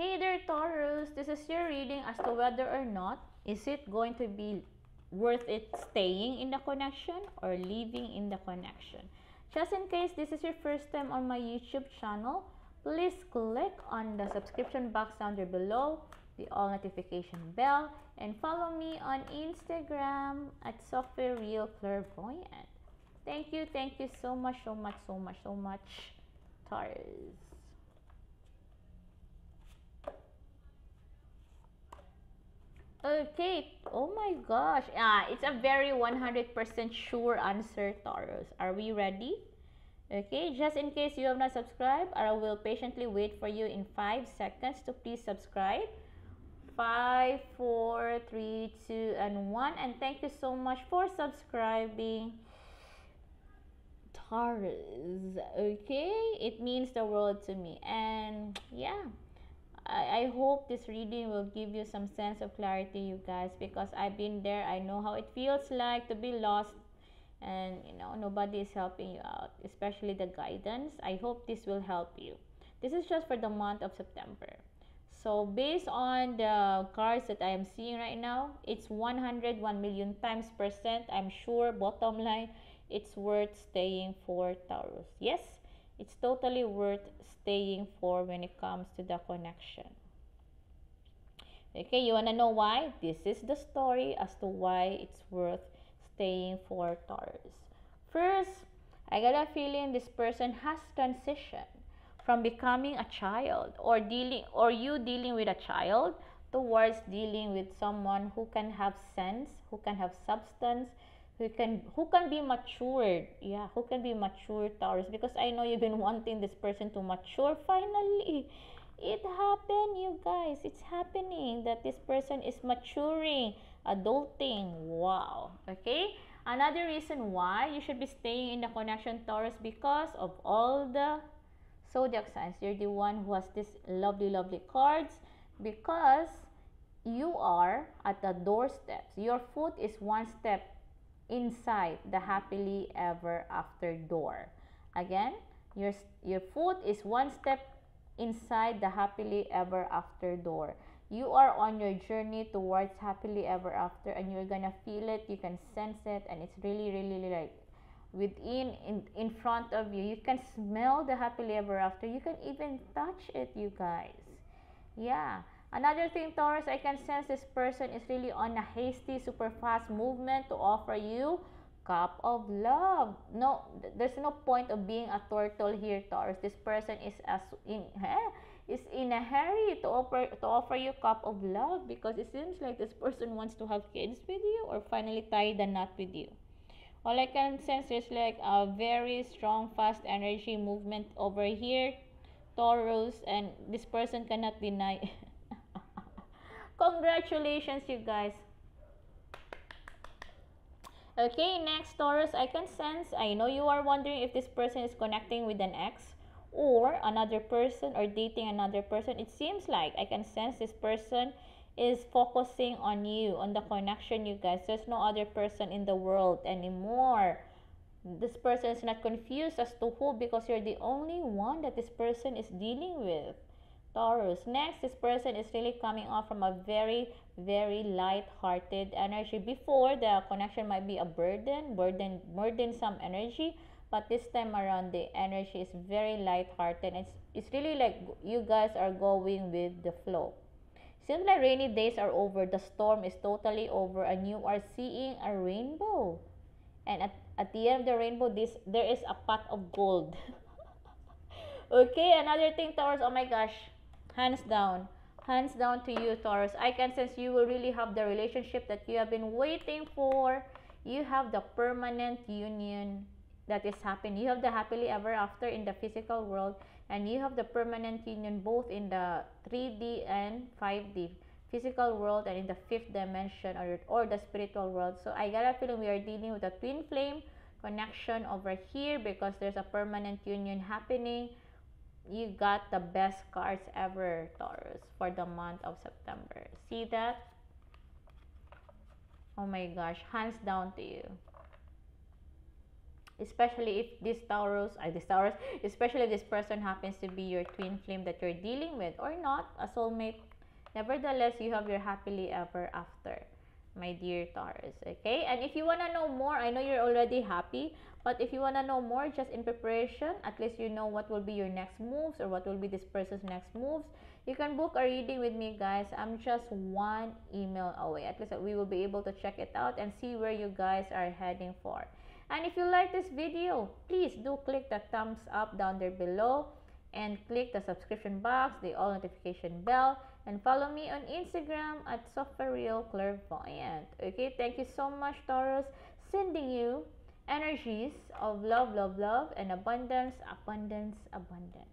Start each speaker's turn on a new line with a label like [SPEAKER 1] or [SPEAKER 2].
[SPEAKER 1] Hey there, Taurus. This is your reading as to whether or not is it going to be worth it staying in the connection or leaving in the connection. Just in case this is your first time on my YouTube channel, please click on the subscription box down there below, the all notification bell, and follow me on Instagram at Sopheriel Clairvoyant. Thank you, thank you so much, so much, so much, so much, Taurus. Okay. Oh my gosh. Ah, it's a very 100% sure answer, Taurus. Are we ready? Okay, just in case you have not subscribed, I will patiently wait for you in 5 seconds to please subscribe. 5, 4, 3, 2, and 1. And thank you so much for subscribing. Taurus. Okay, it means the world to me. And yeah, I, I hope this reading will give you some sense of clarity, you guys, because I've been there. I know how it feels like to be lost and you know nobody is helping you out especially the guidance. I hope this will help you. This is just for the month of september. So based on the cards that i am seeing right now it's 101 million times percent. I'm sure bottom line it's worth staying for taurus. Yes it's totally worth staying for when it comes to the connection okay you want to know why this is the story as to why it's worth staying for Taurus. First, I got a feeling this person has transitioned from becoming a child or dealing or you dealing with a child towards dealing with someone who can have sense, who can have substance, who can who can be matured. Yeah, who can be mature Taurus because I know you've been wanting this person to mature finally. It happened, you guys. It's happening that this person is maturing adulting. Wow. Okay. Another reason why you should be staying in the connection Taurus because of all the zodiac signs. You're the one who has this lovely, lovely cards because you are at the doorsteps. Your foot is one step inside the happily ever after door. Again, your, your foot is one step inside the happily ever after door. You are on your journey towards happily ever after and you're gonna feel it you can sense it and it's really really like within in, in front of you. You can smell the happily ever after. You can even touch it you guys. Yeah another thing taurus i can sense this person is really on a hasty super fast movement to offer you cup of love no there's no point of being a turtle here taurus this person is as in eh, is in a hurry to offer to offer you cup of love because it seems like this person wants to have kids with you or finally tie the knot with you. All I can sense is like a very strong, fast energy movement over here, Taurus, and this person cannot deny. Congratulations, you guys. Okay, next Taurus, I can sense, I know you are wondering if this person is connecting with an ex or another person or dating another person. It seems like i can sense this person is focusing on you on the connection you guys. There's no other person in the world anymore. This person is not confused as to who because you're the only one that this person is dealing with taurus. Next this person is really coming off from a very very light-hearted energy. Before the connection might be a burden burden burdensome energy but this time around the energy is very light-hearted. It's it's really like you guys are going with the flow. Since the rainy days are over the storm is totally over and you are seeing a rainbow. And at, at the end of the rainbow this there is a pot of gold. Okay another thing taurus. Oh my gosh hands down hands down to you taurus i can sense you will really have the relationship that you have been waiting for you have the permanent union that is happening. You have the happily ever after in the physical world, and you have the permanent union both in the 3D and 5D physical world and in the fifth dimension or, or the spiritual world. So I got a feeling we are dealing with a twin flame connection over here because there's a permanent union happening. You got the best cards ever, Taurus, for the month of September. See that? Oh my gosh, hands down to you especially if this Taurus, I this Taurus, especially if this person happens to be your twin flame that you're dealing with or not, a soulmate. Nevertheless, you have your happily ever after, my dear Taurus. Okay, and if you wanna know more, I know you're already happy, but if you wanna know more, just in preparation, at least you know what will be your next moves or what will be this person's next moves. You can book a reading with me, guys. I'm just one email away. At least we will be able to check it out and see where you guys are heading for. And if you like this video, please do click the thumbs up down there below and click the subscription box, the all notification bell, and follow me on Instagram at Sopheriel Clairvoyant. Okay, thank you so much, Taurus. Sending you energies of love, love, love, and abundance, abundance, abundance.